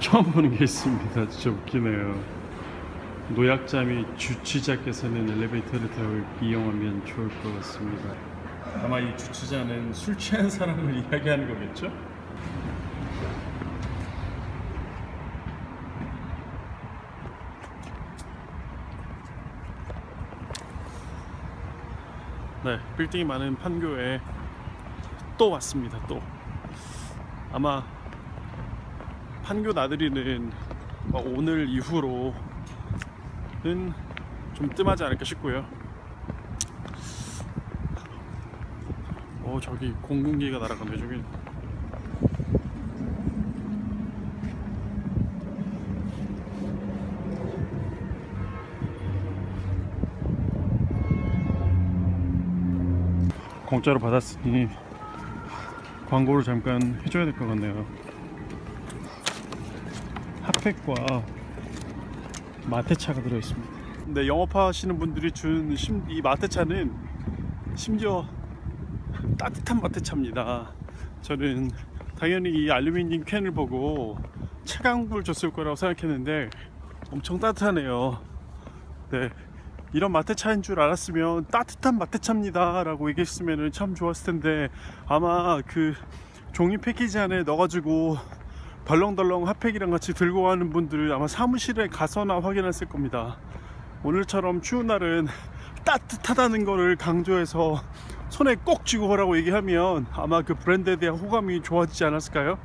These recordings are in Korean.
처음 보는 게 있습니다. 진짜 웃기네요. 노약자 및 주치자께서는 엘리베이터를 타고 이용하면 좋을 것 같습니다. 아마 이 주치자는 술 취한 사람을 이야기하는 거겠죠? 네, 빌딩이 많은 판교에 또 왔습니다. 또 아마 판교 나들이는 어, 오늘 이후로는 좀 뜸하지 않을까 싶고요. 어 저기 공군기가 날아가네 저기. 공짜로 받았으니 광고를 잠깐 해줘야 될 것 같네요. 핫팩과 마테차가 들어있습니다. 근데 영업하시는 분들이 준 이 마테차는 심지어 따뜻한 마테차입니다. 저는 당연히 이 알루미늄 캔을 보고 차가운 걸 줬을 거라고 생각했는데 엄청 따뜻하네요. 네. 이런 마테차인 줄 알았으면 따뜻한 마테차입니다 라고 얘기했으면 참 좋았을 텐데 아마 그 종이 패키지 안에 넣어가지고 덜렁덜렁 핫팩이랑 같이 들고 가는 분들 아마 사무실에 가서나 확인했을 겁니다. 오늘처럼 추운 날은 따뜻하다는 거를 강조해서 손에 꼭 쥐고 가라고 얘기하면 아마 그 브랜드에 대한 호감이 좋아지지 않았을까요?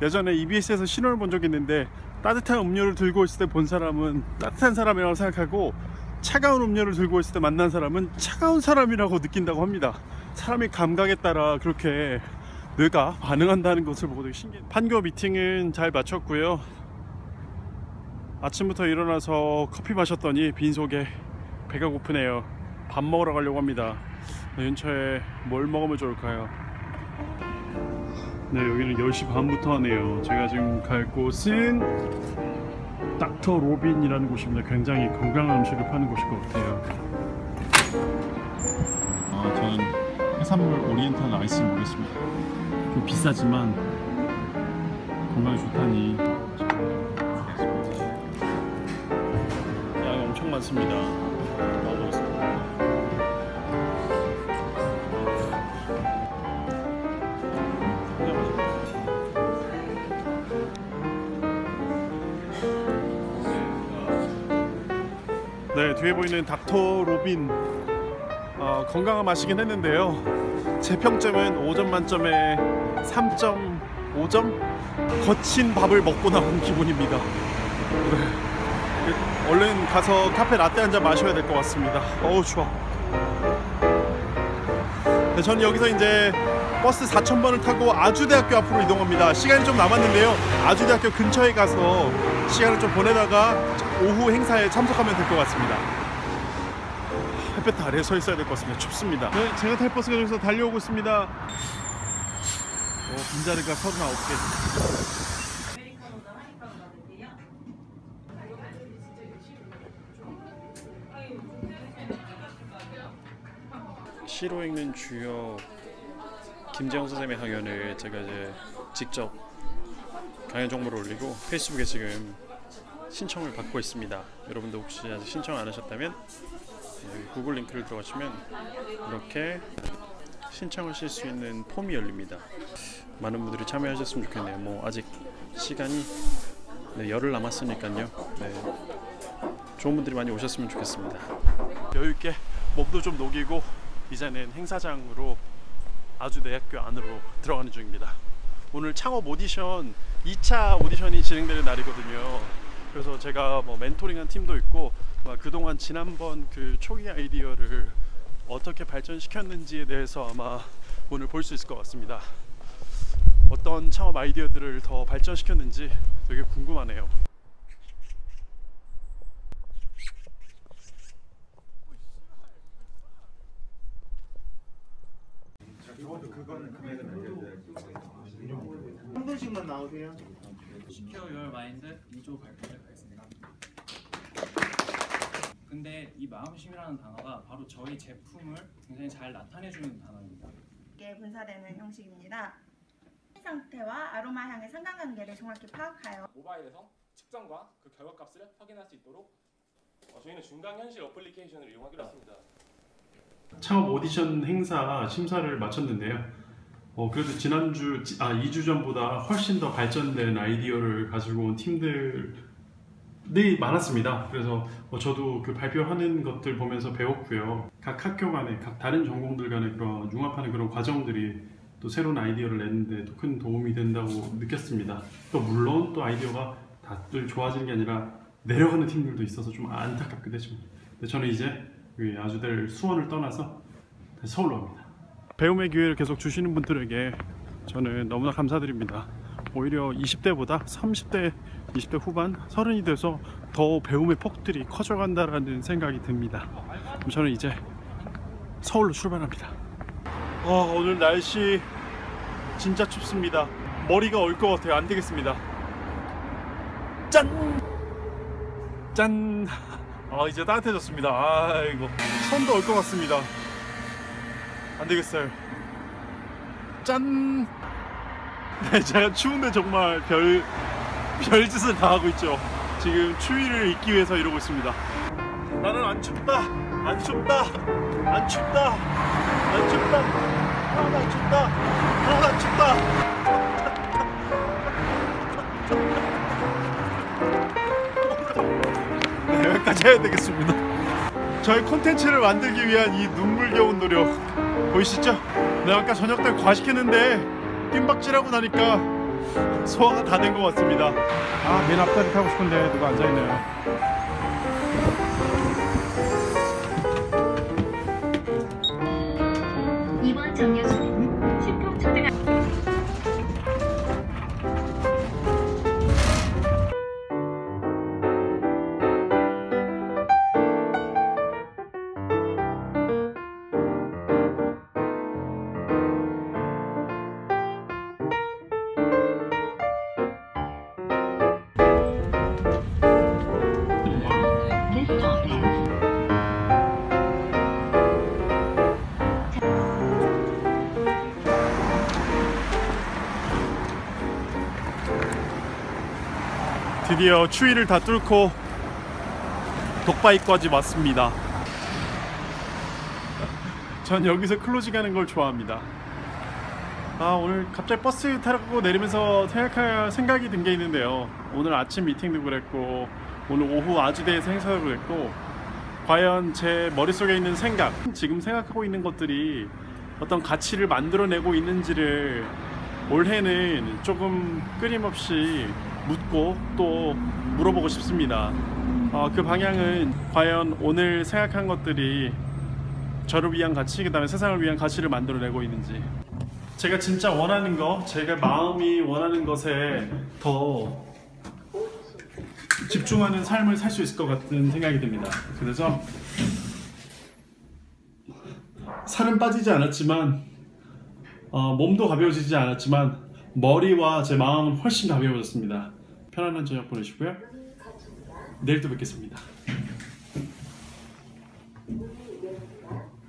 예전에 EBS에서 신호를 본 적이 있는데 따뜻한 음료를 들고 있을 때 본 사람은 따뜻한 사람이라고 생각하고 차가운 음료를 들고 있을 때 만난 사람은 차가운 사람이라고 느낀다고 합니다. 사람의 감각에 따라 그렇게 뇌가 반응한다는 것을 보고 되게 신기해. 판교 미팅은 잘 마쳤고요. 아침부터 일어나서 커피 마셨더니 빈속에 배가 고프네요. 밥 먹으러 가려고 합니다. 근처에 뭘 먹으면 좋을까요? 네, 여기는 10시 반부터 하네요. 제가 지금 갈 곳은 닥터 로빈이라는 곳입니다. 굉장히 건강한 음식을 파는 곳일 것 같아요. 아, 저는 해산물 oriental rice 먹겠습니다. 좀 비싸지만 건강에 좋다니 양이 엄청 많습니다. 네, 뒤에 보이는 닥터 로빈 어, 건강한 맛이긴 했는데요. 제 평점은 5점 만점에 3.5점? 거친 밥을 먹고 나온 기분입니다. 네. 얼른 가서 카페 라떼 한 잔 마셔야 될 것 같습니다. 어우 추워. 네, 저는 여기서 이제 버스 4,000번을 타고 아주대학교 앞으로 이동합니다. 시간이 좀 남았는데요. 아주대학교 근처에 가서 시간을 좀 보내다가 오후 행사에 참석하면 될 것 같습니다. 햇볕 아래에 서 있어야 될 것 같습니다. 춥습니다. 네, 제가 탈 버스가 여기서 달려오고 있습니다. 어, 빈자리가 39개. 시로 읽는 주역 김재영 선생님의 강연을 제가 이제 직접 강연 정보를 올리고 페이스북에 지금 신청을 받고 있습니다. 여러분도 혹시 아직 신청 안 하셨다면 구글 링크를 들어가시면 이렇게 신청하실 수 있는 폼이 열립니다. 많은 분들이 참여하셨으면 좋겠네요. 뭐 아직 시간이 네, 열흘 남았으니까요. 네, 좋은 분들이 많이 오셨으면 좋겠습니다. 여유 있게 몸도 좀 녹이고 이제는 행사장으로 아주대학교 안으로 들어가는 중입니다. 오늘 창업 오디션 2차 오디션이 진행되는 날이거든요. 그래서 제가 뭐 멘토링한 팀도 있고 막 그동안 지난번 그 초기 아이디어를 어떻게 발전시켰는지에 대해서 아마 오늘 볼 수 있을 것 같습니다. 어떤 창업 아이디어들을 더 발전시켰는지 되게 궁금하네요. 한 분씩만 나오세요. Secure Your Mind 2조 발표를 하겠습니다. 근데 이 마음심이라는 단어가 바로 저희 제품을 굉장히 잘 나타내주는 단어입니다. 게 분사되는 형식입니다. 상태와 아로마 향의 상관관계를 정확히 파악하여 모바일에서 측정과 그 결과값을 확인할 수 있도록 어, 저희는 증강 현실 어플리케이션을 이용하기로 했습니다. 창업 오디션 행사 심사를 마쳤는데요. 어, 그래도 지난주, 지- 아, 2주 전보다 훨씬 더 발전된 아이디어를 가지고 온 팀들 이 많았습니다. 그래서 어, 저도 그 발표하는 것들 보면서 배웠고요. 각 학교 간에, 각 다른 전공들 간에 그런 융합하는 그런 과정들이 또 새로운 아이디어를 내는데 또 큰 도움이 된다고 느꼈습니다. 또 물론 또 아이디어가 다들 좋아지는 게 아니라 내려가는 팀들도 있어서 좀 안타깝기도 했습니다. 근데 저는 이제 그 아주대를 수원을 떠나서 서울로 갑니다. 배움의 기회를 계속 주시는 분들에게 저는 너무나 감사드립니다. 오히려 20대보다 30대, 20대 후반, 30이 돼서 더 배움의 폭들이 커져간다라는 생각이 듭니다. 그럼 저는 이제 서울로 출발합니다. 아, 오늘 날씨 진짜 춥습니다. 머리가 올것 같아요. 안 되겠습니다. 짠! 짠! 아, 이제 따뜻해졌습니다. 아이고. 선도 올 것 같습니다. 안 되겠어요. 짠! 네, 제가 추운데 정말 별, 별짓을 다 하고 있죠. 지금 추위를 잊기 위해서 이러고 있습니다. 나는 안 춥다! 안 춥다! 안 춥다! 안 춥다! 하나도 안 춥다! 하나도 안 춥다! 네, 여기까지 해야 되겠습니다. 저희 콘텐츠를 만들기 위한 이 눈물겨운 노력 보이시죠? 내가 아까 저녁 때 과식했는데 뜀박질하고 나니까 소화가 다 된 것 같습니다. 아, 맨 앞자리 타고 싶은데 누가 앉아있네요. 이번 정류소 드디어 추위를 다 뚫고 독바이까지 왔습니다. 전 여기서 closing 하는 걸 좋아합니다. 아 오늘 갑자기 버스 타고 내리면서 생각할 생각이 든 게 있는데요. 오늘 아침 미팅도 그랬고 오늘 오후 아주대에서 행사도 그랬고 과연 제 머릿속에 있는 생각 지금 생각하고 있는 것들이 어떤 가치를 만들어내고 있는지를 올해는 조금 끊임없이 묻고 또 물어보고 싶습니다. 어, 그 방향은 과연 오늘 생각한 것들이 저를 위한 가치, 그 다음에 세상을 위한 가치를 만들어내고 있는지. 제가 진짜 원하는 거, 제가 마음이 원하는 것에 더 집중하는 삶을 살 수 있을 것 같은 생각이 듭니다. 그래서 살은 빠지지 않았지만 어, 몸도 가벼워지지 않았지만 머리와 제 마음은 훨씬 가벼워졌습니다. 편안한 저녁 보내시고요. 내일 또 뵙겠습니다.